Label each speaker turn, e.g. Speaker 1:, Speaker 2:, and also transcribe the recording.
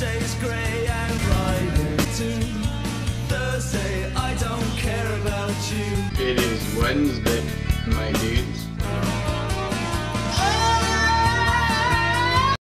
Speaker 1: Grey and Friday too. Thursday, I don't care about you.
Speaker 2: It is Wednesday.